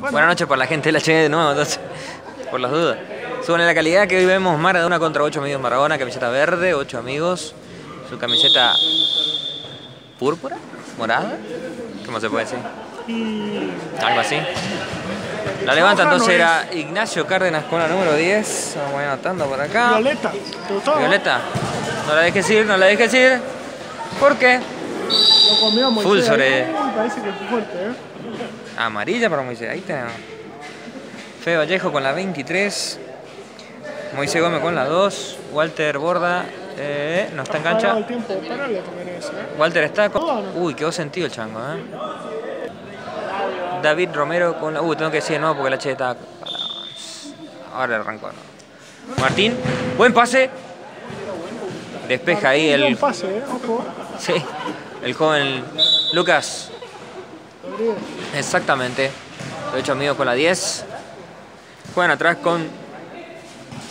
Buenas noches para la gente de la HD de nuevo, entonces, por las dudas. Suben la calidad que hoy vemos Maradona contra 8 amigos Maradona, camiseta verde, 8 amigos. Su camiseta púrpura, morada, ¿cómo se puede decir? Algo así. La levanta entonces era Ignacio Cárdenas con la número 10. Vamos anotando por acá. Violeta, ¿te gustó? Violeta, no la dejes ir, no la dejes ir. ¿Por qué? Lo comió Moisés. Full sobre- Uy, parece que fue fuerte, ¿eh? Amarilla para Moisés, ahí está. Fede Vallejo con la 23. Moisés Gómez con la 2. Walter Borda eh, no está en cancha. ¿eh? Walter está con... ¿no? Uy, quedó sentido el chango, ¿eh? David Romero con la... Uy, tengo que decir de nuevo porque la H está... Ahora arrancó, ¿no? Martín, buen pase. Despeja ahí Buen el... pase, ¿eh? Sí, el joven Lucas. Exactamente. Lo he hecho amigos con la 10. Juegan atrás con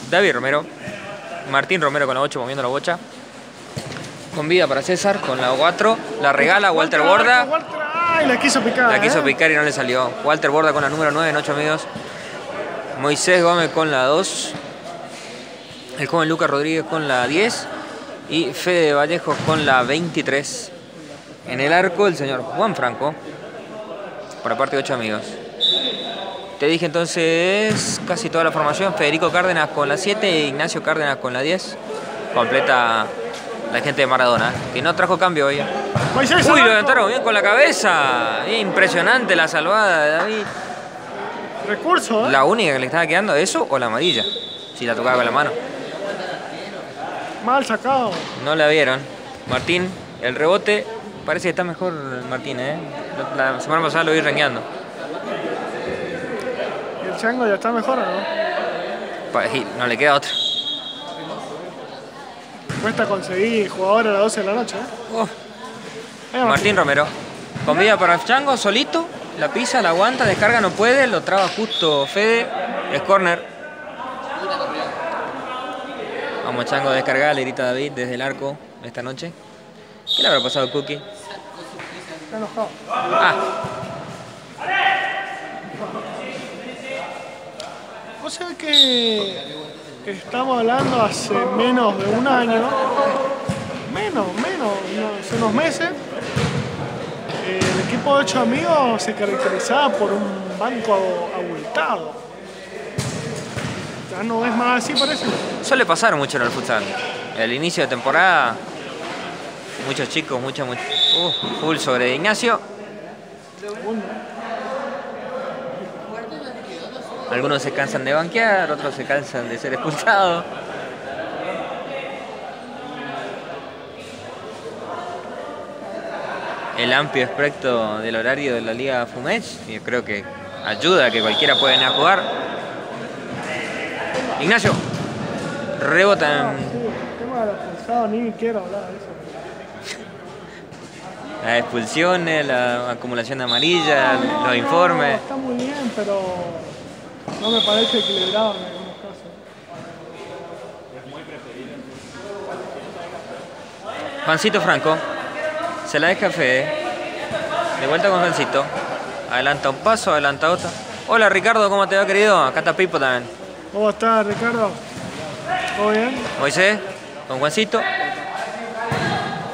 David Romero. Martín Romero con la 8 moviendo la bocha. Con vida para César con la 4. La regala Walter Borda. Ay, la quiso picar. La quiso ¿eh? picar y no le salió. Walter Borda con la número 9 en 8 amigos. Moisés Gómez con la 2. El joven Lucas Rodríguez con la 10. Y Fede Vallejo con la 23. En el arco el señor Juan Franco. Por aparte de 8 amigos. Te dije entonces casi toda la formación. Federico Cárdenas con la 7 e Ignacio Cárdenas con la 10. Completa la gente de Maradona. Que no trajo cambio hoy. Moisés, Uy, lo levantaron bien con la cabeza. Impresionante la salvada de David. Recurso, ¿eh? La única que le estaba quedando, eso o la amarilla. Si la tocaba con la mano. Mal sacado. No la vieron. Martín, el rebote. Parece que está mejor Martín, ¿eh? La semana pasada lo vi rengueando. ¿Y el chango ya está mejor o no? Pa- y No le queda otra. Cuesta conseguir jugador a las 12 de la noche, ¿eh? Martín Romero. Con vida para el Chango, solito. La pisa, la aguanta, descarga, no puede. Lo traba justo Fede. Es corner. Vamos, Chango, a descargar. Le grita David desde el arco esta noche. ¿Qué le habrá pasado al Cookie? Está enojado. Ah, O sea que estamos hablando hace menos de un año, menos, menos, no, hace unos meses, el equipo de ocho amigos se caracterizaba por un banco abultado. Ya no es más así, parece. suele pasar mucho en el futsal. El inicio de temporada, muchos chicos, mucha, mucha. Uh, full sobre Ignacio. Algunos se cansan de banquear, otros se cansan de ser expulsados. El amplio espectro del horario de la Liga Fumech, yo creo que ayuda a que cualquiera pueda venir a jugar. Ignacio, rebota en Sí, el tema de los ni quiero hablar de eso. Las expulsiones, la acumulación de amarillas, No, los informes. Está muy bien, pero no me parece equilibrado en algunos casos. Juancito Franco, se la deja Fede. De vuelta con Juancito. Adelanta un paso, adelanta otro. Hola Ricardo, ¿cómo te va querido? Acá está Pipo también. ¿Cómo estás, Ricardo? ¿Todo bien? Moisés, con Juancito.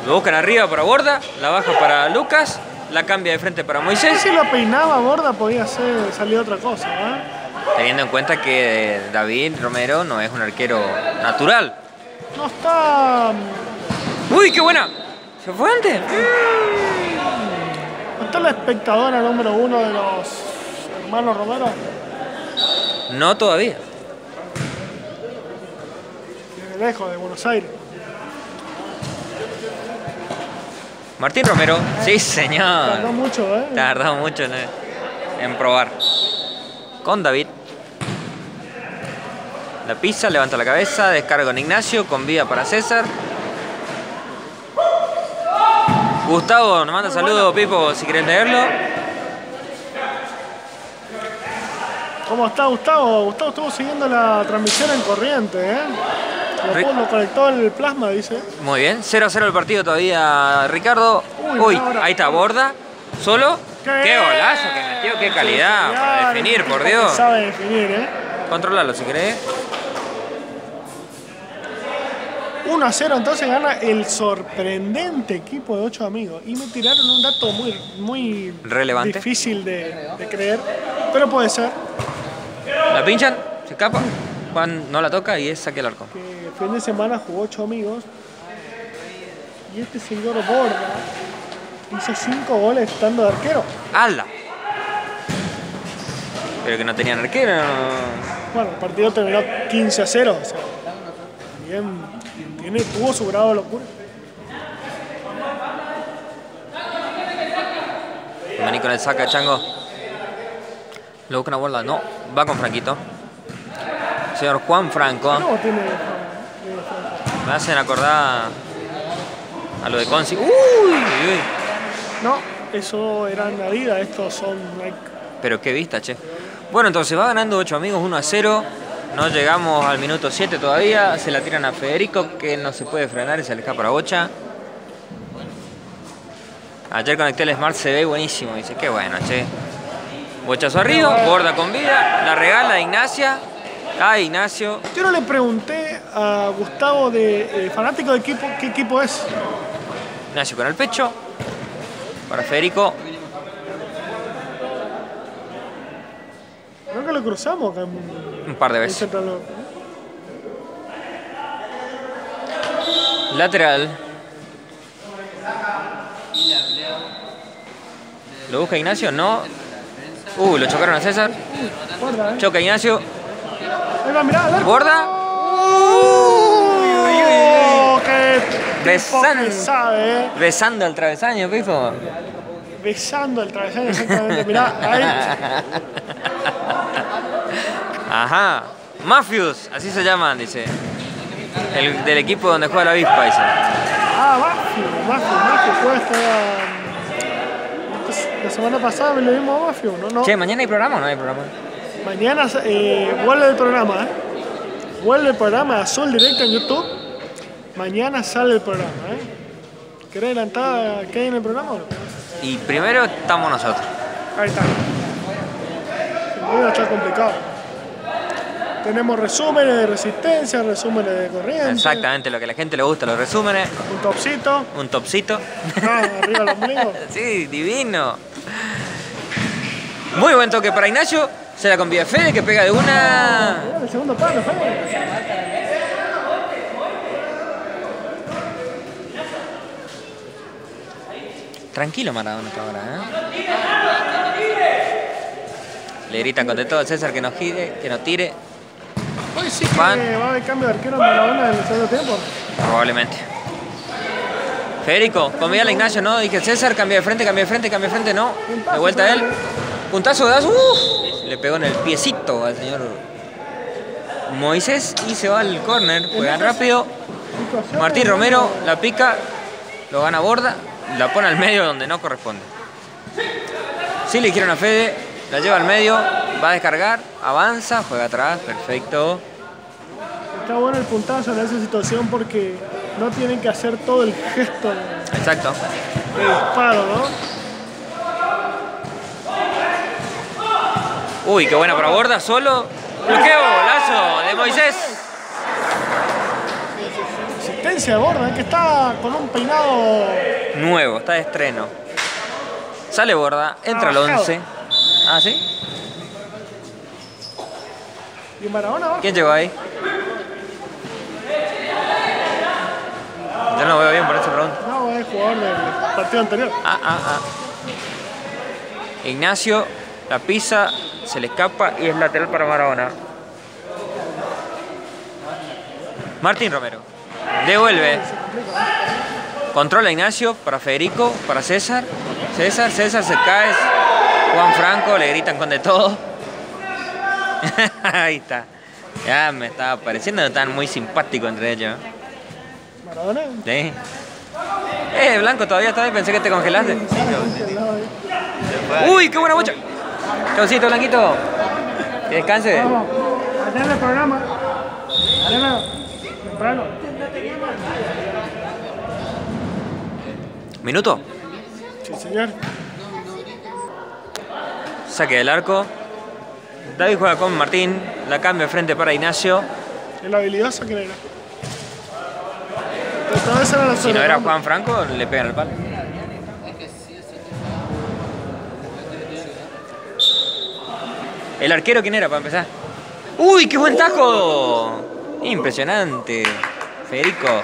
Lo buscan arriba para Borda, la baja para Lucas, la cambia de frente para Moisés. sé si lo peinaba Borda, podía ser, salir otra cosa, ¿eh? Teniendo en cuenta que David Romero no es un arquero natural. No está. ¡Uy, qué buena! ¿Se fue antes? ¿No está la espectadora número uno de los hermanos Romero? No todavía. Desde lejos, de Buenos Aires. Martín Romero. Sí, señor. Tardó mucho, ¿eh? Tardó mucho en, en probar. Con David. La pisa, levanta la cabeza, descarga con Ignacio, con vida para César. Gustavo nos manda saludos, Pipo, si querés leerlo. ¿Cómo está Gustavo? Gustavo estuvo siguiendo la transmisión en corriente, ¿eh? Puso- lo conectó el plasma, dice. Muy bien, 0 a 0 el partido todavía, Ricardo. Uy, ahí está, Borda, solo. Qué golazo que metió, qué calidad para definir, por Dios. Sabe definir, ¿eh? Controlalo si querés. 1 a 0 entonces gana el sorprendente equipo de 8 amigos. Y me tiraron un dato muy, muy Relevante. difícil de, de creer, pero puede ser La pinchan, se escapa. Juan no la toca y es saque el arco. que fin de semana jugó 8 amigos y este señor Borda hizo 5 goles estando de arquero. ¡Hala! Pero que no tenían arquero. no- Bueno, el partido terminó 15 a 0. O sea, bien, tiene, tuvo su grado de locura. Vení con el saca, chango. Lo busca una bola. No, va con Franquito. Señor Juan Franco. No, tiene. Me hacen acordar a lo de Consi. ¡Uy! No, eso era en Adidas, estos son Nike. Pero qué vista, che. Bueno, entonces va ganando 8 amigos 1 a 0. No llegamos al minuto 7 todavía. Se la tiran a Federico, que no se puede frenar y se le escapa la bocha. Ayer conecté el Smart, se ve buenísimo. Dice, qué bueno, che. Bochazo arriba, borda con vida, la regala Ignacia. Ah, Ignacio. Yo no le pregunté a Gustavo de eh, fanático de equipo qué equipo es. Ignacio con el pecho. Para Federico. Creo que lo cruzamos acá en, Un par de veces. Lateral. ¿Lo busca Ignacio? No. Uh, lo chocaron a César. ¿eh? Choca Ignacio. Mirá, al arco. Borda. ¡Oh, qué tipo Besando. sabe, eh! Besando al travesaño. Besando el travesaño exactamente. Mirá, ahí. Ajá. Mafius, así se llaman, dice. El del equipo donde juega la avispa, dice. Ah, Mafio, Mafio, Mafio. Fue hasta la semana pasada me lo vimos a Mafio, ¿no? no. Che, ¿mañana hay programa o no hay programa? Mañana eh, vuelve el programa, ¿eh? Vuelve el programa Azul Directo en YouTube. Mañana sale el programa, ¿eh? ¿Querés adelantar qué hay en el programa o no? Y primero estamos nosotros. Ahí está. Video está complicado. Tenemos resúmenes de resistencia, resúmenes de corriente. Exactamente lo que a la gente le gusta, los resúmenes. Un topcito. Un topcito. Ah, arriba el ombligo. Sí, divino. Muy buen toque para Ignacio. Se la convía Fede que pega de una. El segundo palo, Fede. Tranquilo Maradona hasta ahora, ¿eh? Le gritan con de todo al César que nos gire, que nos tire, Hoy sí que Juan. va a haber cambio de arquero en Maradona en el segundo tiempo. probablemente. Federico, convía a Ignacio, ¿no? Dije César, cambia de frente, cambia de frente, cambia de frente, no. De vuelta a él. Puntazo de das, ¡uf! Le pegó en el piecito al señor Moisés y se va al córner. Juegan rápido. Martín Romero la pica, lo gana Borda, la pone al medio donde no corresponde. Sí le dijeron a Fede, la lleva al medio, va a descargar, avanza, juega atrás, perfecto. Está bueno el puntazo en esa situación porque no tienen que hacer todo el gesto Exacto. de disparo, ¿no? Uy, qué buena para Borda, solo. Bloqueo, golazo de Moisés. Asistencia de Borda, que está con un peinado Nuevo, está de estreno. Sale Borda, entra al 11. Ah, ¿sí? y Maradona abajo. ¿Quién llegó ahí? Yo no lo veo bien, por eso pregunto. No, es jugador del partido anterior. Ah, ah, ah. Ignacio la pisa, se le escapa y es lateral para Maradona. Martín Romero. Devuelve. Controla Ignacio para Federico, para César. César, César se cae. Juan Franco, le gritan con de todo. Ahí está. Ya me estaba pareciendo están muy simpáticos entre ellos. Maradona. Sí. Eh, Blanco, todavía está ahí, pensé que te congelaste. Uy, qué buena bocha. Chaucito, Blanquito. Que descanse. Vamos, en el programa. Allá temprano. Minuto. Sí, señor. Saque del arco. David juega con Martín. La cambia frente para Ignacio. El habilidoso que era. Si no era. Juan Franco, le pegan el palo. ¿El arquero quién era para empezar? ¡Uy, qué buen taco! Impresionante. Federico.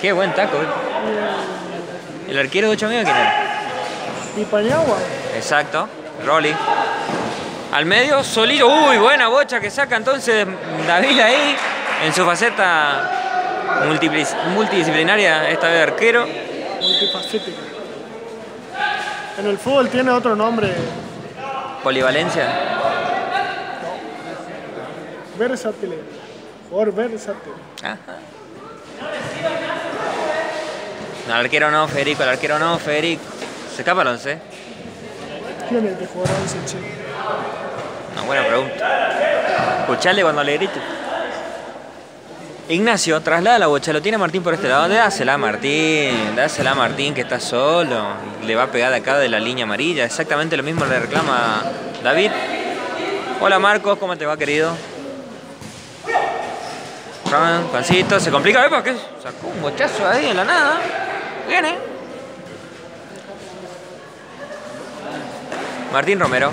Qué buen taco. eh. ¿El arquero de 8 amigos quién era? Exacto. Rolly. Al medio, solillo. Uy, buena bocha que saca entonces David ahí en su faceta multidisciplinaria, esta vez de arquero. Multifacética. En el fútbol tiene otro nombre. Polivalencia. Versátil. Jugador versátil. Ajá. No, el arquero no, Federico, el arquero no, Federico. Se escapa el 11. ¿Quién es el que jugará ese che? Una buena pregunta. Escuchale cuando le grite. Ignacio, traslada la bocha, lo tiene Martín por este lado. Dásela a Martín, dásela a Martín que está solo. Le va a pegar de acá de la línea amarilla. Exactamente lo mismo le reclama David. Hola Marcos, ¿cómo te va querido? Se complica, ¿ves? Porque sacó un bochazo ahí en la nada. Viene. Martín Romero.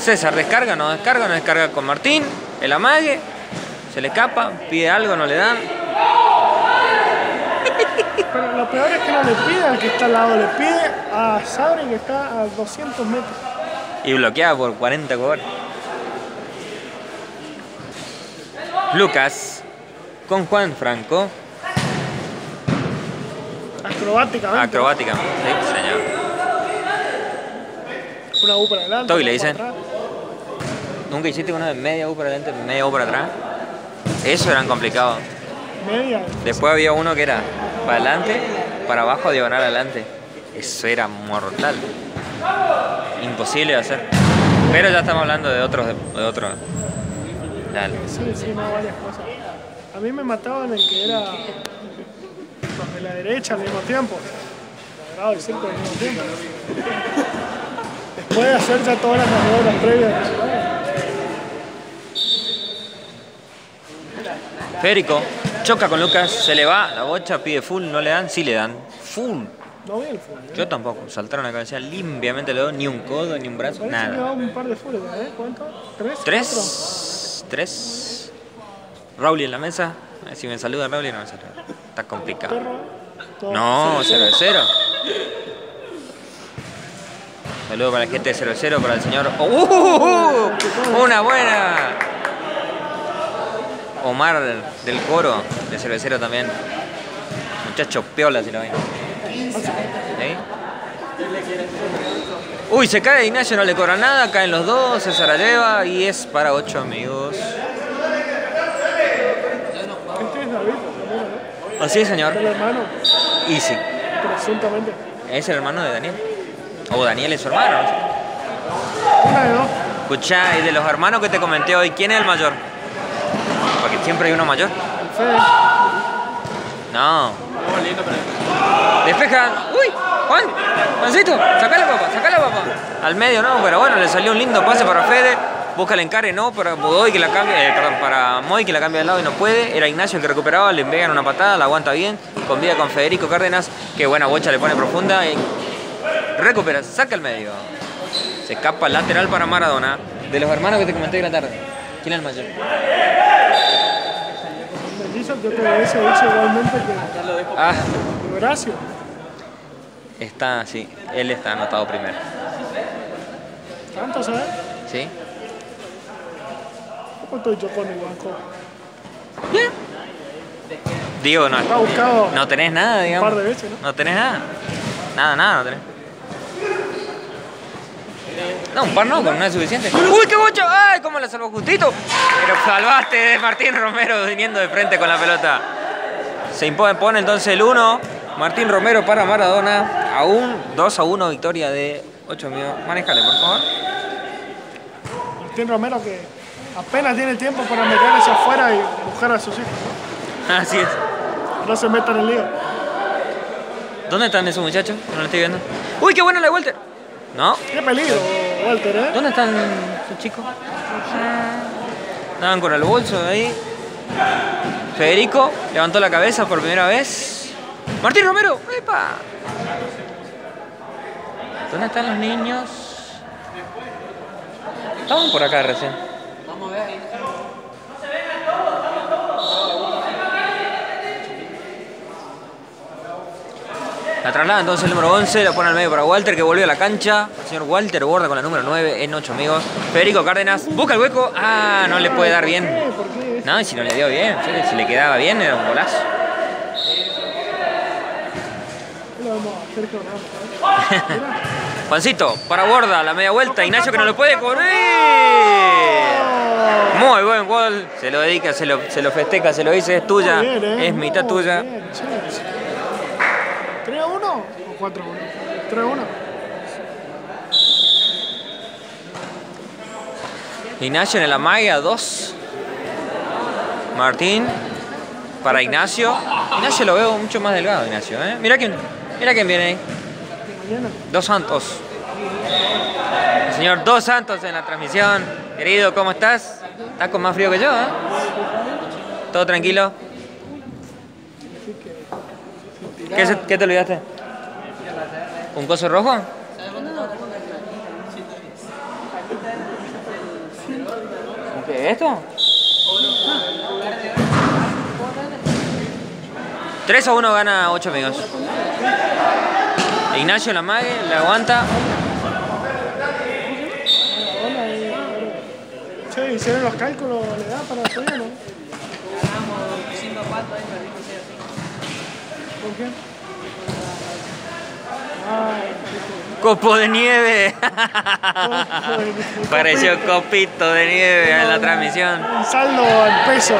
César, descarga, no descarga, no descarga con Martín. El amague. Se le escapa, pide algo, no le dan. Pero lo peor es que no le pide al que está al lado, le pide a Sabri que está a 200 metros. Y bloqueada por 40 cobras. Lucas con Juan Franco. Acrobáticamente. Acrobática. Sí, señor. Una U para adelante. Toby le una dicen. ¿Nunca hiciste uno de media U para adelante, media U para atrás? Eso eran complicados. Media. Después había uno que era para adelante, para abajo, diagonal adelante. Eso era mortal. Imposible de hacer. Pero ya estamos hablando de otros. De otros. Dale. Sí, sí, no, varias cosas. A mí me mataban el que era los de la derecha al mismo tiempo. Cuadrado y circo al mismo tiempo. Después de hacer ya todas las maniobras previas. Federico choca con Lucas, se le va, la bocha pide full, no le dan, sí le dan. Full. No vi el fútbol. ¿eh? Yo tampoco, saltaron la cabeza limpiamente le doy, ni un codo, ni un brazo, Parece que nada. un par de fútbol, ¿eh? ¿Cuánto? ¿Tres? Tres, tres. Rauli en la mesa. A ver Si me saluda Rauli, no me saluda. Está complicado. No, cero, 0 de 0. Saludo para la gente de 0 de 0, para el señor. ¡Uh! uh, uh! Una buena. Omar del coro de 0 de 0 también. Muchacho piola si lo ven. Uy, se cae Ignacio, no le cobra nada, caen los dos, César la lleva y es para 8 amigos. Así es, señor. El hermano, Easy. presuntamente. Es el hermano de Daniel. O Daniel es su hermano, no. Escuchá, y de los hermanos que te comenté hoy, ¿quién es el mayor? Porque siempre hay uno mayor. El Fede. No. Despeja. ¡Uy! Juan, Juancito, sacala papá, sacala papá. Al medio no, pero bueno, le salió un lindo pase para Fede. Busca el encare, no, para Godoy que la cambia, eh, perdón, para Moy que la cambia de lado y no puede. Era Ignacio el que recuperaba, le pegan una patada, la aguanta bien. Convida con Federico Cárdenas, que buena bocha le pone profunda. Y recupera, saca al medio. Se escapa lateral para Maradona. De los hermanos que te comenté de la tarde. ¿Quién es el mayor? Yo te hubiese dicho igualmente que Ah, que Horacio. está, sí, él está anotado primero. ¿Tanto, sabes? ¿Sí? ¿Cómo estoy yo con el banco? Digo, no, Está buscado no tenés nada, un digamos. par de veces, ¿no? No tenés nada. Nada, nada, no tenés. No, un par no, con una es suficiente. ¡Uy, qué bocho! ¡Ay, cómo la salvó justito! Pero salvaste de Martín Romero viniendo de frente con la pelota. Se impone pone entonces el 1. Martín Romero para Maradona. Aún 2 a 1 victoria de 8 míos. Manejale, por favor. Martín Romero que apenas tiene tiempo para meter hacia afuera y buscar a sus hijos. Así es. No se metan en el lío. ¿Dónde están esos muchachos? No lo estoy viendo. ¡Uy, qué buena la Walter! ¿No? Qué peligro, Walter, ¿eh? ¿Dónde están sus chicos? Estaban con el bolso ahí. Federico levantó la cabeza por primera vez. Martín Romero, ¡epa! ¿Dónde están los niños? Estaban por acá recién. Vamos a ver. La traslada entonces el número 11, la pone al medio para Walter que volvió a la cancha. El señor Walter borda con la número 9 en 8 amigos. Federico Cárdenas busca el hueco. Ah, no le puede dar bien. No, y si no le dio bien, si le quedaba bien era un golazo. Juancito, para borda, la media vuelta. Ignacio que no lo puede cubrir. Muy buen gol. Se lo dedica, se lo, se lo festeja, se lo dice, es tuya. ¿eh? Es mitad tuya. bien, sí, sí. ¿3 a 1 o 4 a 1? 3 a 1. Ignacio en el amague a 2. Martín para Ignacio. Ignacio lo veo mucho más delgado, Ignacio. ¿eh? Mira quién, mira quién viene ahí. Dos Santos. El señor Dos Santos en la transmisión. Querido, ¿cómo estás? ¿Estás con más frío que yo, eh? ¿Todo tranquilo? ¿Qué, se- qué te olvidaste? ¿Un coso rojo? ¿Qué es esto? 3 a 1 gana 8 amigos. Ignacio la mague, le aguanta. Che, ¿hicieron los cálculos? ¿Le da para todavía no? Ganamos 5 4 ahí, perdimos 6 5. ¿Por qué? Ay, Copo de nieve. Pareció copito de nieve en la transmisión. un saldo en peso, ¿eh?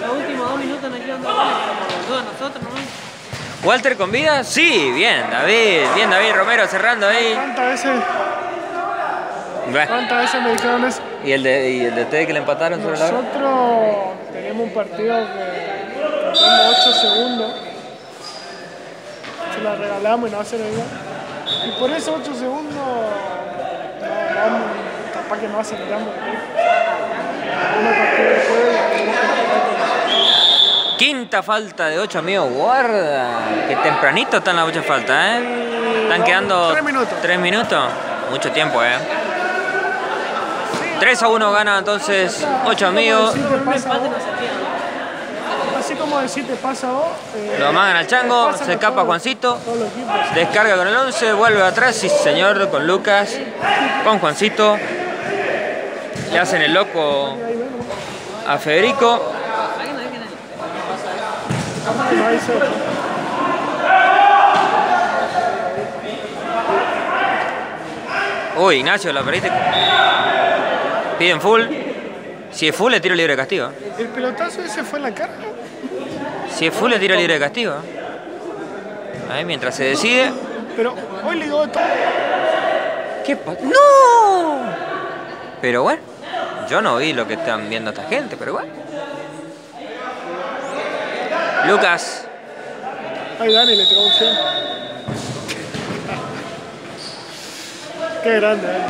Los últimos 2 minutos nos hicieron dos goles, pero por duda nosotros, ¿no? ¿Walter con vida? Sí, bien, David. Bien, David Romero cerrando ahí. ¿Cuántas veces, cuántas veces me dijeron eso? ¿Y el de, y el de ustedes que le empataron sobre la? Nosotros tenemos un partido que faltando 8 segundos. Se la regalamos y no hace igual. Y por esos 8 segundos, no, vamos, capaz que no aceleramos. Una partida de juego. Quinta falta de 8 amigos. Guarda. Que tempranito están las 8 faltas, ¿eh? Están quedando Tres minutos. 3 minutos. Mucho tiempo, ¿eh? 3 a 1 gana entonces 8 amigos. Como decir te pasa vos. eh, Lo amagan al chango, se escapa Juancito. Descarga con el 11, vuelve atrás, sí señor, con Lucas, con Juancito. Le hacen el loco a Federico. Uy, Ignacio, la perdiste. Piden full. Si es full, le tiro libre de castigo. ¿El pelotazo ese fue en la cara? Si es full, le tiro libre de castigo. Ahí, mientras se decide. Pero hoy le digo todo. ¿Qué pasa? ¡No! Pero bueno, yo no vi lo que están viendo esta gente, pero bueno. Lucas, Ay, Dani le tiró un 100. Qué grande, eh.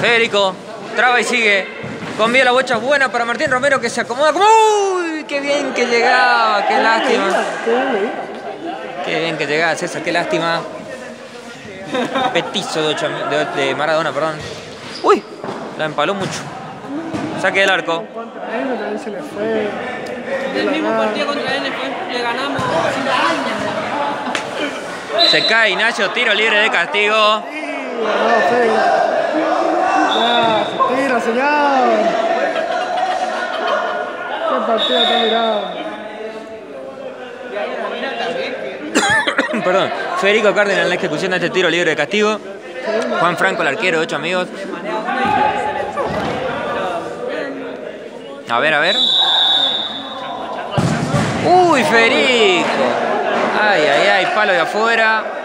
Federico, traba y sigue. Convía la bocha buena para Martín Romero que se acomoda como. ¡Uy! ¡Qué bien que llegaba! ¡Qué lástima! Qué bien le iba. ¡Qué bien que llegaba, César! ¡Qué lástima! Petizo de, ocho ami- de- de Maradona, perdón. ¡Uy! La empaló mucho. Saque del arco. Contra él también se le fue. de El la mismo partido contra él después le ganamos 5 Se cae Ignacio, tiro libre de castigo. Tira, señor. Qué partida está mirando. Perdón. Federico Cárdenas en la ejecución de este tiro libre de castigo. Juan Franco, el arquero, ocho amigos. A ver, a ver. Uy, Federico. Ay, ay, ay, palo de afuera.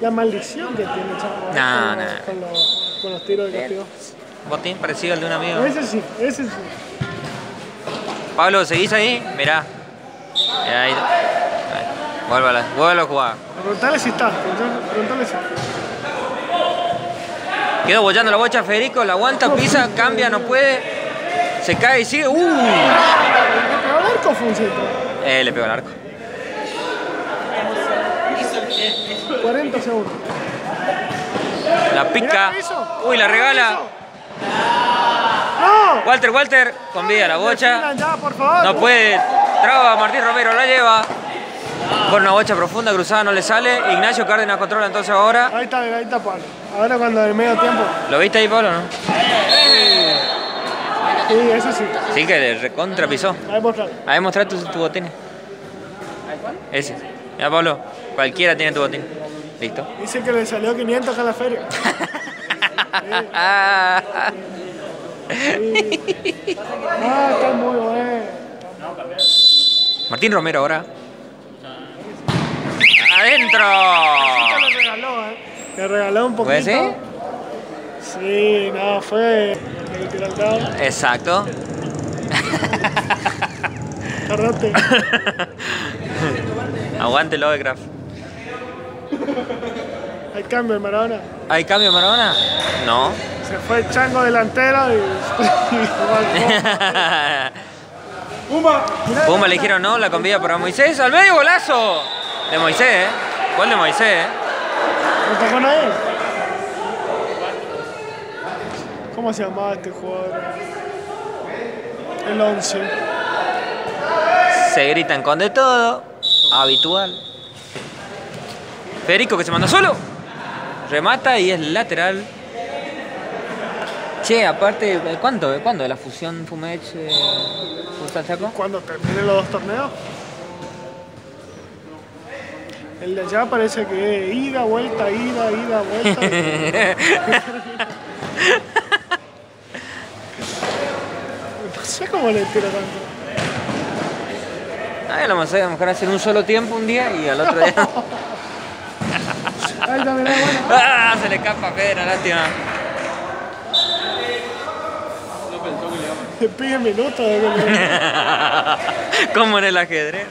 La maldición que tiene Chaco No, con, no. los- con los, con los tiros de castigo. Botín parecido al de un amigo. Ese sí, ese sí. Pablo, ¿seguís ahí? Mirá. Y ahí. ahí. Vuélvala, vuélvalo a jugar. Preguntale si está. preguntale- si está. Quedó bollando la bocha Federico, la aguanta, pisa, cambia, no puede. Se cae y sigue. ¡Uh! ¿Le pegó al arco fue un centro? Eh, le pegó al arco. 40 segundos. La pica. Uy, la regala. Walter, Walter, con vida la bocha. No puede. Traba, Martín Romero la lleva. Con una bocha profunda, cruzada, no le sale. Ignacio Cárdenas controla entonces ahora. Ahí está, ahí está Pablo. Ahora cuando en medio tiempo. ¿Lo viste ahí, Pablo, no? Sí, eso sí. Sí, que le recontra pisó. Ahí mostrar. A ver, mostrar tu, tu botín. Ese. Ya, Pablo. Cualquiera tiene tu botín. Listo. Dice que le salió 500 acá en la feria. Ah, está muy bueno. Martín Romero ahora. ¡Adentro! Le regaló, ¿eh? Le regaló un poquito. ¿Puede ser? Sí, no, fue. Tiró. Exacto. Aguante Lovecraft. Hay cambio en Maradona. ¿Hay cambio, Maradona? No. Se fue el chango delantero y. Pumba, Pumba le dijeron no, la convida para Moisés. ¡Al medio golazo! De Moisés, ¿eh? Gol de Moisés, ¿eh? ¿Me tocó a él? ¿Cómo se llamaba este jugador? El 11. Se gritan con de todo. Habitual. Federico que se manda solo. Remata y es lateral. Che, aparte, ¿cuánto? ¿Cuándo de la fusión Fumech eh, Chaco? Cuando terminen los dos torneos. El de allá parece que ida, vuelta, ida, ida, vuelta. no sé cómo le tira tanto. Ay, lo más a lo mejor hacer un solo tiempo un día y al otro día. ¡Ah! Se le escapa a Pedro, lástima. Le pide minutos. de que le- Como en el ajedrez.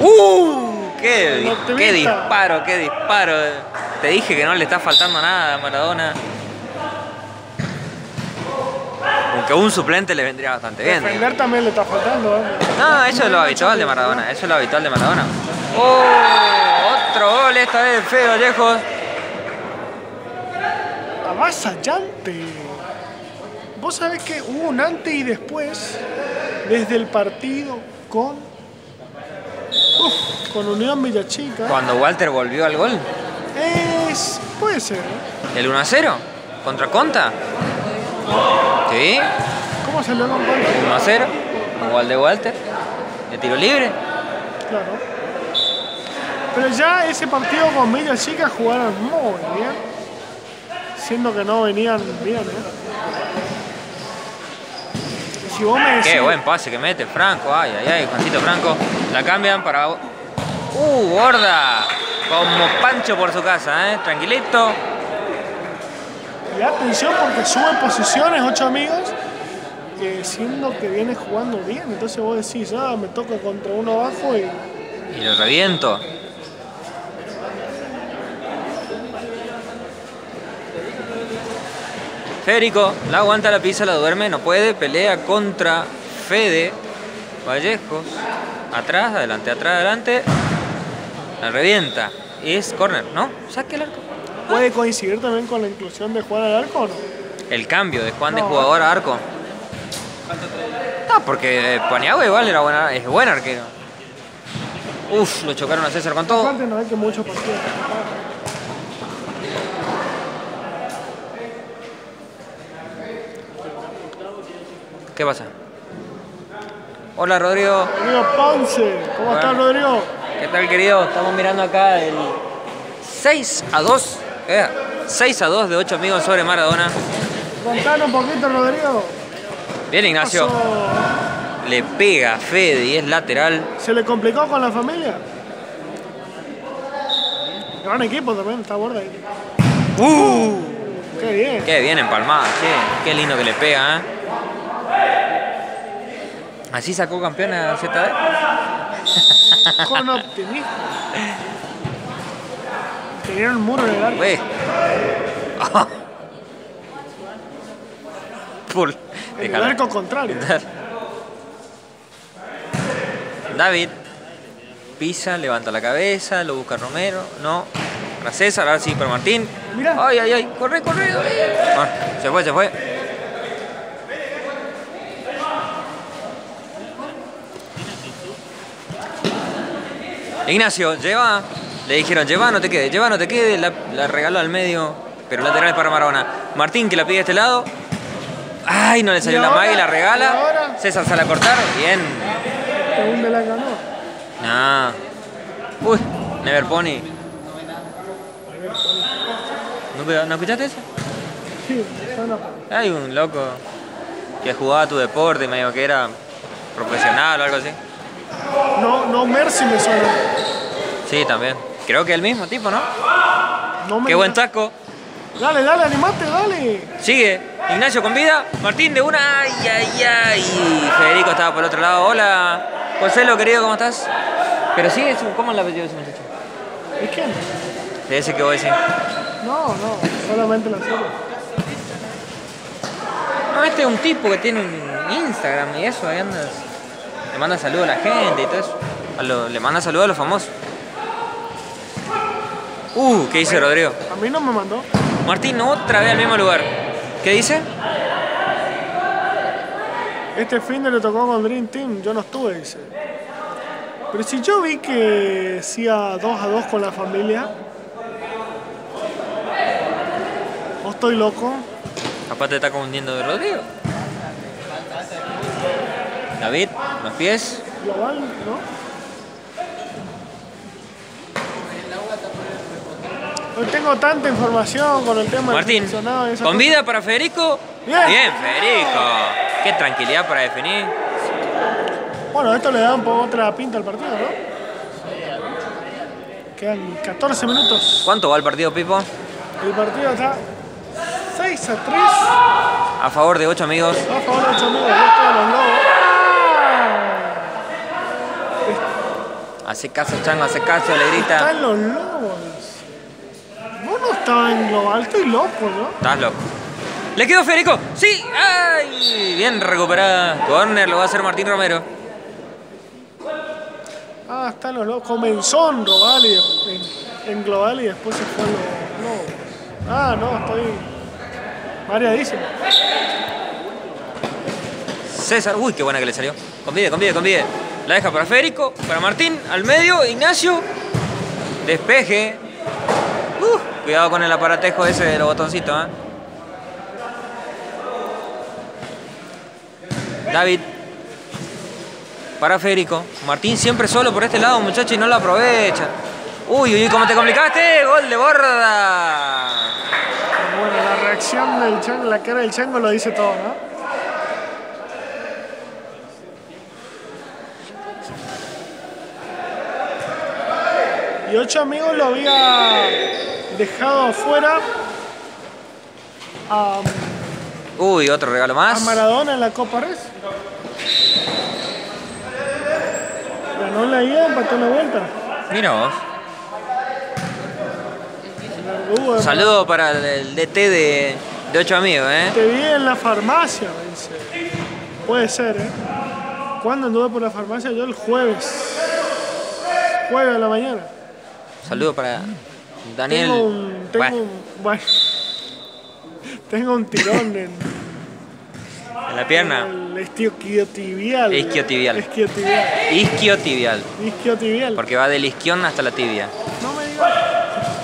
¡Uh! ¡Qué, qué disparo, qué disparo! Te dije que no le está faltando nada a Maradona. Aunque un suplente le vendría bastante bien. digo. Defender también le está faltando. ¿eh? No, eso es lo habitual de Maradona. Eso es lo habitual de Maradona. ¡Oh! Otro gol, esta vez de Fede Vallejos. Avasallante. Vos sabés que hubo un antes y después desde el partido con. Uf, con Unión Villachica. Cuando Walter volvió al gol. Es. puede ser, ¿eh? El 1 a 0 contra Conta. Sí, ¿Cómo salió con Conte? 1 a 0. Igual de Walter. De tiro libre. Claro. Pero ya ese partido con Villachica jugaron muy bien. Siendo que no venían bien, ¿eh? Si vos me decís. Qué buen pase que mete Franco. Ay, ay, ay, Juancito Franco. La cambian para. ¡Uh, gorda! Como Pancho por su casa, ¿eh? Tranquilito. Y atención porque sube posiciones, ocho amigos, eh, siendo que viene jugando bien. Entonces vos decís, ah, me toca contra uno abajo y Y lo reviento. Federico, la aguanta la pisa, la duerme, no puede, pelea contra Fede Vallejos. Atrás, adelante, atrás, adelante. La revienta. Y es corner, ¿no? Saque el arco. puede coincidir también con la inclusión de jugar al arco o no. El cambio de Juan de No. jugador a arco. No, porque Paniagua igual era buena, es buen arquero. Uf, lo chocaron a César con todo. Aparte no hay que muchos partidos. ¿Qué pasa? Hola Rodrigo, Rodrigo Ponce, ¿cómo estás. Rodrigo? ¿qué tal querido? Estamos mirando acá el 6 a 2. eh, 6 a 2 de 8 amigos sobre Maradona. Contanos un poquito Rodrigo. Bien Ignacio, Pasó- le pega a Fede y es lateral. ¿Se le complicó con la familia? Gran equipo también, está gorda ahí. ¡Uh! Qué bien. Qué bien empalmada, qué, qué lindo que le pega, ¿eh? Así sacó campeón a ZD. Con optimismo. Tenían el muro en el arco. Por. El arco contrario. David pisa, levanta la cabeza, lo busca Romero, no. Para César, ahora sí para Martín. Mirá. Ay, ay, ay, corre, corre. Ah, se fue, se fue. Ignacio, lleva. Le dijeron, lleva, no te quede, lleva, no te quede. La, la regaló al medio, pero lateral para Maradona. Martín que la pide de este lado. Ay, no le salió ¿Y la magia y la ¿Y regala. César sale a cortar. Bien. Según de la ganó. No. Uy, Never Pony. ¿No, ¿No escuchaste eso? Sí, a- Hay un loco que jugaba tu deporte, me dijo que era profesional o algo así. No, no Mercy me suena. Sí, también. Creo que el mismo tipo, ¿no? No me Qué buen taco. Dale, dale, animate, dale. Sigue. Ignacio con vida. Martín de una. Ay, ay, ay. Federico estaba por el otro lado. Hola. José, querido, ¿cómo estás? Pero sigue, su- ¿cómo es el apellido de ese muchacho? ¿Es quién? De ese que vos decís. No, no, solamente la serie. No, este es un tipo que tiene un Instagram y eso, ahí andas. Le manda saludos a la gente y todo eso. A lo- le manda saludos a los famosos. Uh, ¿qué dice Rodrigo? A mí no me mandó. Martín, otra vez al mismo lugar. ¿Qué dice? Este fin de le tocó con Dream Team, yo no estuve, dice. Pero si yo vi que hacía 2 a 2 con la familia. ¿O estoy loco? Capaz te está confundiendo de Rodrigo. David, los pies. Global, ¿no? Hoy tengo tanta información con el tema Martín, del con vida para Federico. Bien. Federico. Qué tranquilidad para definir. Bueno, esto le da un poco otra pinta al partido, ¿no? Quedan 14 minutos. ¿Cuánto va el partido, Pipo? El partido está 6 a 3 A favor de 8 amigos. a favor de 8 amigos. Estoy en los lobos. Hace caso, Chango, hace caso, le grita. Están los lobos. Vos no estabas en global, estoy loco, ¿no? Estás loco. ¿Le quedó Federico? ¡Sí! ¡Ay! Bien recuperada. Corner lo va a hacer Martín Romero. Ah, están los lobos. Comenzó en global y, en, en global y después se fue a los lobos. Ah, no, estoy mareadísimo. César. Uy, qué buena que le salió. Convide, convide, convide. La deja para Federico, para Martín, al medio, Ignacio. Despeje. Uh, cuidado con el aparatejo ese de los botoncitos, ¿eh? David. Para Federico. Martín siempre solo por este lado, muchacho, y no lo aprovecha. Uy, uy, ¿cómo te complicaste? Gol de borda. Bueno, la reacción del chango, la cara del chango lo dice todo, ¿no? Y ocho amigos lo había dejado afuera a, Uy, otro regalo a más. Maradona en la Copa Res. Ganó la ida, empató la vuelta. Mira vos. Saludo para el, DT de, de ocho amigos, ¿eh? Te vi en la farmacia, me dice. Puede ser, ¿eh? ¿Cuándo anduve por la farmacia? Yo el jueves. Jueves a la mañana. Saludo para Daniel. Tengo un. Tengo Bueno, un. Bueno. Tengo un tirón en en la pierna. el isquiotibial. Isquiotibial. Isquiotibial. Isquiotibial. Isquiotibial. Porque va del isquión hasta la tibia. No me digas.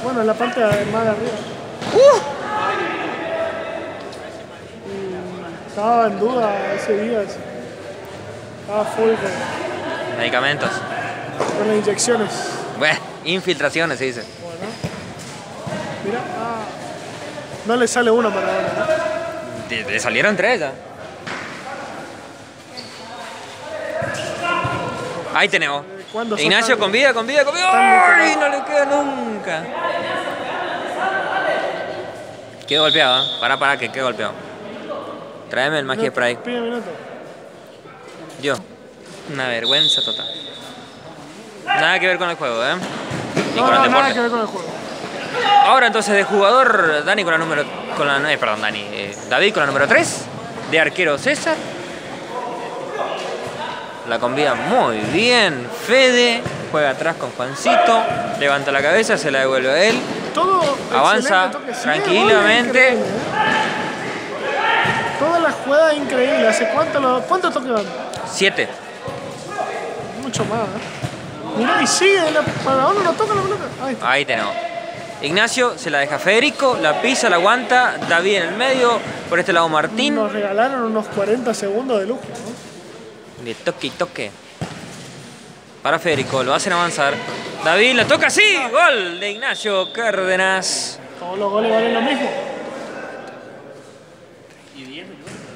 Bueno, en la parte más de arriba. Uh. Y estaba en duda ese día. Estaba full con, Medicamentos. con las inyecciones. Bueno, infiltraciones se dice. Bueno. Mira, ah. No le sale una para ahora, ¿no? Le le salieron tres ya. Ahí tenemos. ¿Cuándo sos Ignacio tan- con vida, con vida, con vida. ¡Ay! No le queda nunca. Quedó golpeado, ¿eh? Pará, pará, que quedó golpeado. Tráeme el magia spray. Pide minuto. Yo. Una vergüenza total. Nada que ver con el juego, ¿eh? No, con el no, nada que ver con el juego. Ahora entonces de jugador, Dani con la número. Con la, eh, perdón, Dani. eh, David con la número 3. De arquero César. La convida muy bien. Fede. Juega atrás con Juancito. Levanta la cabeza, se la devuelve a él. Todo Avanza tranquilamente. increíble, ¿eh? Toda la jugada increíble. ¿Hace cuánto, lo, cuánto toque van? 7. Mucho más. ¿eh? Mirá, y sigue. La, para uno no toca la pelota. Ahí está. Ahí tenemos. Ignacio se la deja a Federico, la pisa, la aguanta, David en el medio, por este lado Martín, Nos regalaron unos 40 segundos de lujo. ¿no? de toque y toque. Para Federico, lo hacen avanzar. David la toca, sí, gol de Ignacio Cárdenas. Todos los goles valen lo mismo.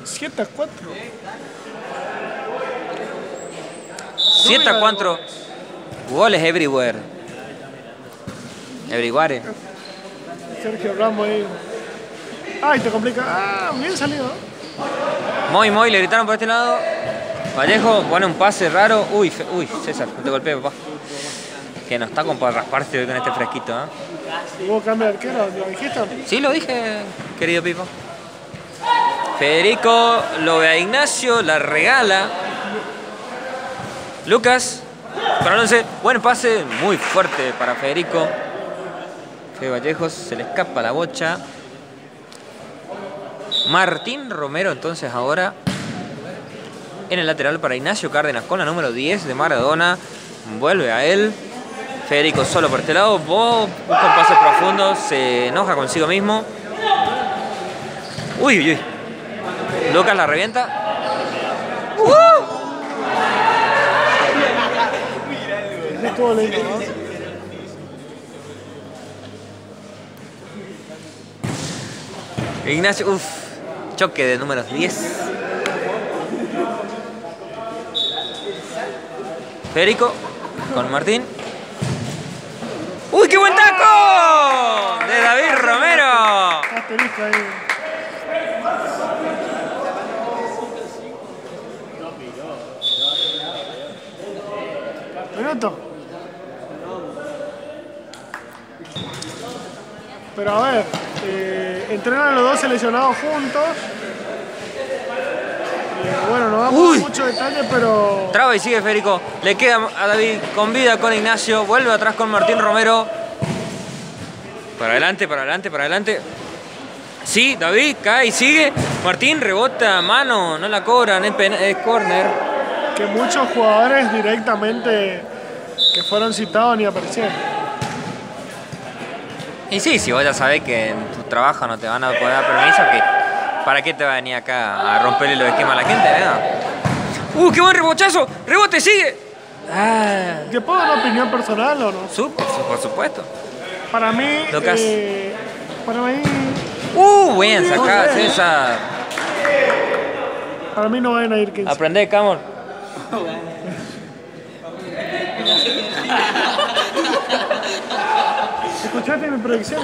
7 a 4. 7 a 4. Goles everywhere. Everywhere. Sergio Ramos ahí. Ay, te complica. Ah, bien salido. Muy, muy, le gritaron por este lado. Vallejo pone un pase raro. Uy, Fe- uy, César, no te golpees, papá. Que no está como para rasparse hoy con este fresquito, ¿eh? ¿Hubo cambio de arquero? ¿Lo dijiste? Sí, lo dije, querido Pipo. Federico lo ve a Ignacio, la regala. Lucas, para once, buen pase, muy fuerte para Federico. Fede Vallejos, se le escapa la bocha. Martín Romero entonces ahora en el lateral para Ignacio Cárdenas con la número 10 de Maradona. Vuelve a él. Federico solo por este lado. Busca un pase profundo. Se enoja consigo mismo. Uy, uy, uy. Lucas la revienta. ¡Uh! Estuvo. Ignacio, uff. Choque de números 10. Federico con Martín. ¡Uy, qué buen taco! De David Romero. Minuto. Pero a ver, eh, entrenan los dos seleccionados juntos. Eh, bueno, no damos Uy. mucho detalle, pero Traba y sigue Federico. Le queda a David con vida con Ignacio. Vuelve atrás con Martín Romero. Para adelante, para adelante, para adelante. Sí, David cae y sigue. Martín rebota mano, no la cobran, es, es corner. que muchos jugadores directamente que fueron citados ni aparecieron. Y sí, si vos ya sabés que en tu trabajo no te van a poder dar permiso, que ¿para qué te va a venir acá a romperle los esquemas a la gente? ¿no? ¡Uh, qué buen rebochazo! ¡Rebote, sigue! Ah, ¿Te puedo dar una opinión personal o no? su- por, su- por supuesto. Para mí, Lucas. eh, para mí, ¡Uh, bien sacada, bien. César! para mí no van a ir 15. Aprende, Camor. ¿Escuchaste mi predicción?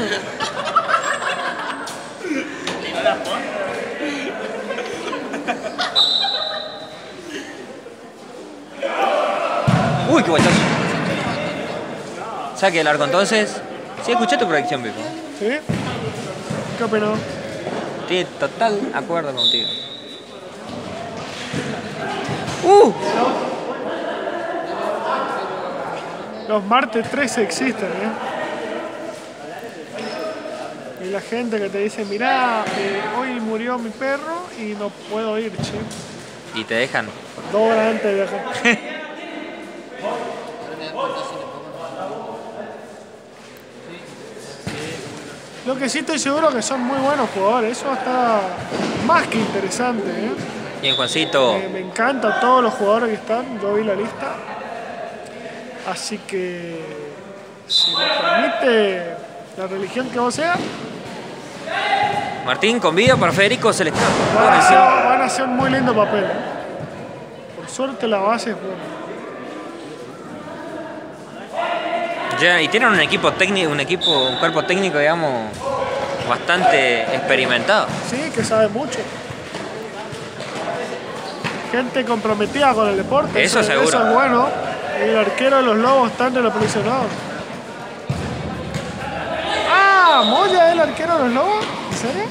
¡Uy, qué guachazo! Saque el arco entonces. Sí, escuché tu predicción, Pipo. ¿Sí? ¿Qué opinó? Estoy total acuerdo contigo. ¡Uh! Los martes 13 existen, ¿eh? La gente que te dice, mirá, eh, hoy murió mi perro y no puedo ir, che. Y te dejan. Dos horas antes de viajar. Lo que sí estoy seguro que son muy buenos jugadores, eso está más que interesante. ¿eh? Bien, Juancito. Eh, me encanta todos los jugadores que están, yo vi la lista. Así que, si me permite la religión que vos seas, Martín con vida para Federico escapa. van a hacer, van a hacer un muy lindo papel. ¿eh? Por suerte la base es buena. Ya, y tienen un equipo técnico, un equipo, un cuerpo técnico, digamos, bastante experimentado. Sí, que sabe mucho. gente comprometida con el deporte. Eso seguro. Eso es bueno. El arquero de los lobos está entre los seleccionados. Ah, Moya es el arquero de los lobos. ¿En serio?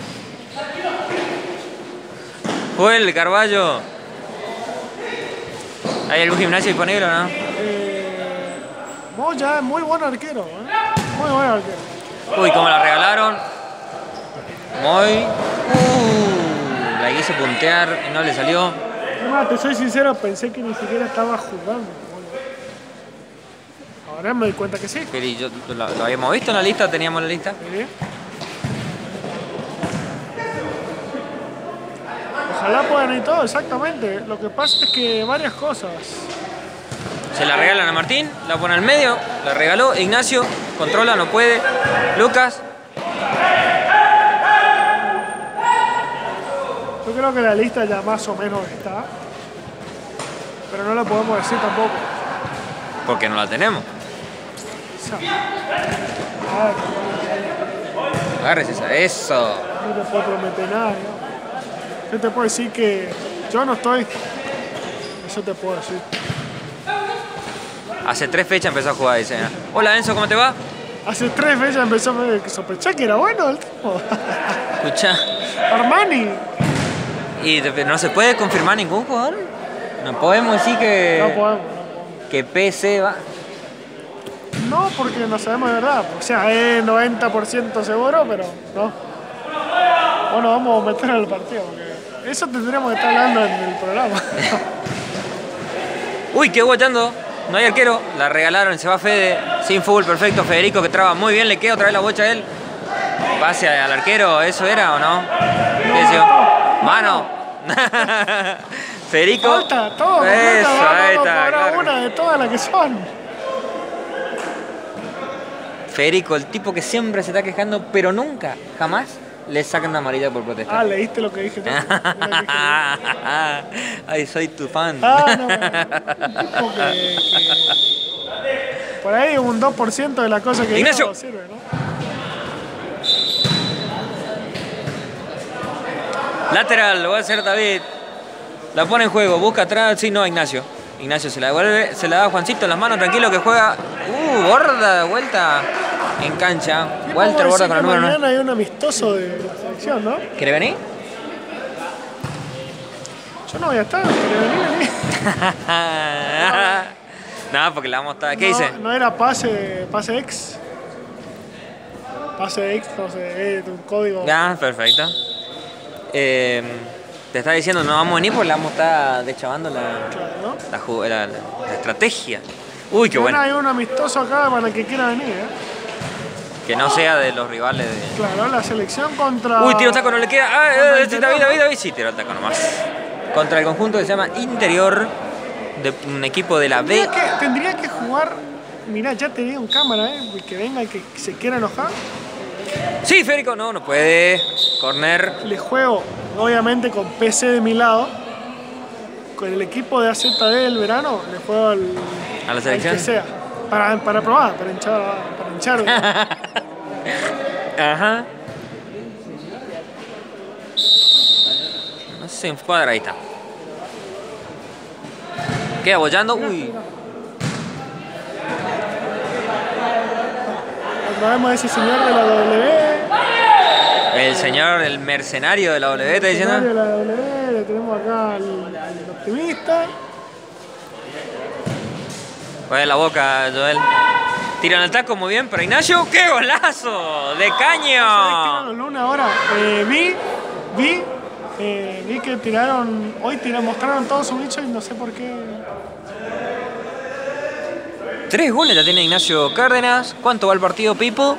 Joel Carballo. ¿Hay algún gimnasio disponible o no? Eh, Moya es muy buen arquero. ¿eh? Muy buen arquero. Uy, como la regalaron. Muy. Uh, la quise puntear y no le salió. Además, te soy sincero, pensé que ni siquiera estaba jugando. Ahora me doy cuenta que sí. Pero yo- lo, lo habíamos visto en la lista, teníamos la lista. Sí. Ojalá puedan ir todo, exactamente. Lo que pasa es que varias cosas. Se la regalan a Martín, la pone al medio, la regaló. Ignacio, controla, no puede. Lucas, Yo creo que la lista ya más o menos está. Pero no lo podemos decir tampoco. porque no la tenemos. Agárrese esa. Eso. no te puedo prometer nada, ¿no? Yo te puedo decir que yo no estoy. Eso te puedo decir. Hace tres fechas empezó a jugar, dice. ¿eh? Hola Enzo, ¿cómo te va? Hace tres veces empezó a sospechar que era bueno el tipo. Escucha. Armani. ¿Y no se puede confirmar ningún jugador? No podemos decir que, No podemos. no podemos. que PC va. No, porque no sabemos de verdad. O sea, es 90% seguro, pero no. Bueno, vamos a meter al partido, porque eso tendríamos que estar hablando en el programa. Uy, qué guachando. No hay arquero. La regalaron, se va Fede. Sin fútbol, perfecto. Federico que traba muy bien, le queda otra vez la bocha a él. Pase al arquero, ¿eso era o no? ¿Qué decía? Mano. Federico. Falta, todo. Eso, ahí está. claro. una de todas las que son. Federico, el tipo que siempre se está quejando, pero nunca, jamás le sacan una amarilla por protestar. Ah, leíste lo que dije. Ay, soy tu fan. Ah, no, un tipo que, que- Por ahí un 2% de las cosas que Ignacio. dijo sirve, ¿no? Lateral, lo va a hacer David. La pone en juego, busca atrás. Sí, no, Ignacio. Ignacio se la devuelve, se la da a Juancito en las manos, tranquilo que juega. Uh, borda de vuelta en cancha. ¿Qué Walter borda con el número 9. Mañana hay un amistoso de la selección, ¿no? ¿Quiere venir? Yo no voy a estar, vení, vení. no, porque la vamos a estar. ¿Qué no, dice? No era pase, pase ex. Pase ex, no sé, es un código. Ya, perfecto. Eh, te está diciendo, no vamos a venir porque la vamos a estar deschavando la, Claro, ¿no? la, ju- la- la- la estrategia. Uy, qué bueno. hay un amistoso acá para el que quiera venir, ¿eh? Que no sea de los rivales de. Claro, la selección contra. Uy, tiro el taco, no le queda. Ah, eh, el sí, David, David, David. Sí, tiro el taco nomás. Contra el conjunto que se llama Interior, de un equipo de la B. Tendría que, tendría que jugar. Mirá, ya te digo en cámara, ¿eh? Que venga y que se quiera enojar. Sí, Federico, no, no puede. Corner. Le juego, obviamente, con PC de mi lado. Con el equipo de AZD del verano, le juego al. ¿A la al selección? que sea. Para, para probar, para hinchar. Para hinchar. Ajá. No se encuadra, ahí está. Queda bollando. Uy. Vemos a ese señor de la W. El señor, el mercenario de la W, está de diciendo. la W, tenemos acá al, al optimista. Juega la boca, Joel. Tiran el taco muy bien, pero Ignacio, ¡qué golazo! ¡De ¿Sabés que tiran caño! lunes ahora? Eh, vi, vi, eh, vi que tiraron, hoy tiraron, mostraron todos sus bichos y no sé por qué. Tres goles ya tiene Ignacio Cárdenas. ¿Cuánto va el partido, Pipo?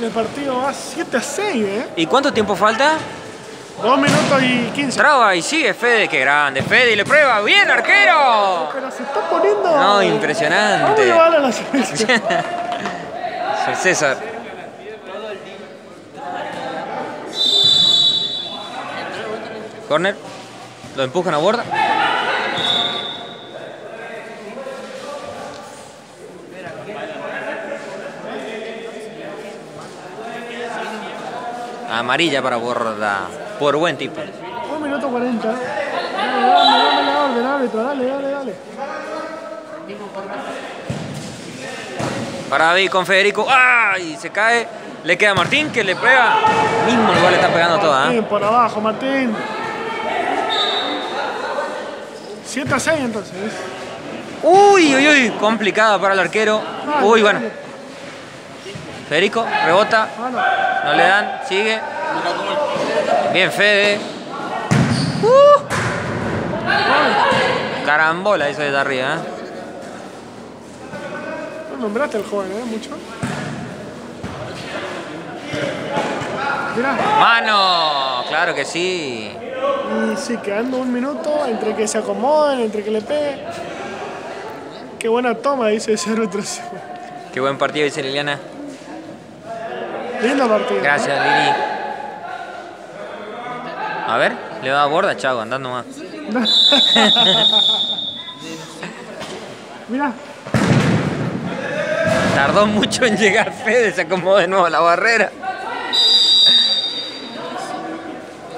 El partido va 7 a 6, ¿eh? ¿Y cuánto tiempo falta? 2 minutos y 15. Traba y sigue Fede, qué grande. Fede y le prueba. ¡Bien, arquero! Pero se está poniendo. No, impresionante. A la selección. César. Corner. Lo empujan a borda. Amarilla para borda. Por buen tipo. 1 minuto 40. Dame, dame, dame la orden. árbitro, dale, dale, dale. Para David con Federico. ¡Ay! Se cae. Le queda a Martín que le pega. Mismo lugar le está pegando toda. ¿eh? Martín, por abajo, Martín. 7 a 6 entonces. ¿eh? Uy, uy, uy. Complicada para el arquero. Uy, bueno. Federico, rebota. No le dan. Sigue. Bien, Fede. Uh. Carambola hizo desde arriba. ¿eh? No nombraste al joven, ¿eh? Mucho. Mirá. Mano. Claro que sí. Y sí, quedando un minuto entre que se acomoden, entre que le peguen. Qué buena toma, dice ese árbitro. Qué buen partido, dice Liliana. Lindo partido. Gracias, Lili. A ver, le va a borda, chavo, andando más. Mirá, Tardó mucho en llegar Fede, se acomodó de nuevo a la barrera.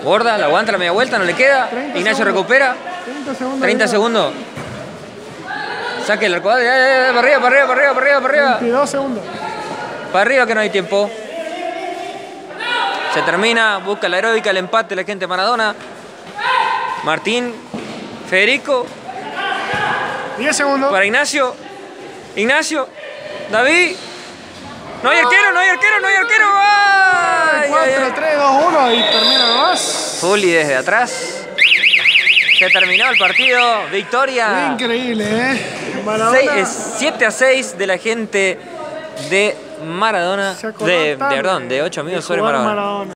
Borda, la aguanta la media vuelta, no le queda. 30 Ignacio segundos. recupera. 30 segundos. 30 mirá. segundos. Saque el arco. Para arriba, para arriba, para arriba, para arriba, para arriba. 22 segundos. Para arriba que no hay tiempo. Se termina, busca la heroica, el empate la gente de Maradona. Martín, Federico, 10 segundos. para Ignacio. Ignacio, David. No hay arquero, no hay arquero, no hay arquero. ¡Ay, ay, 4, ay! 3, 2, 1 y termina nomás. Fully desde atrás. Se terminó el partido. Victoria. Increíble, ¿eh? Maradona. 7 a 6 de la gente de Maradona. De, de, perdón, de 8 amigos sobre Maradona. Maradona.